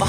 あっ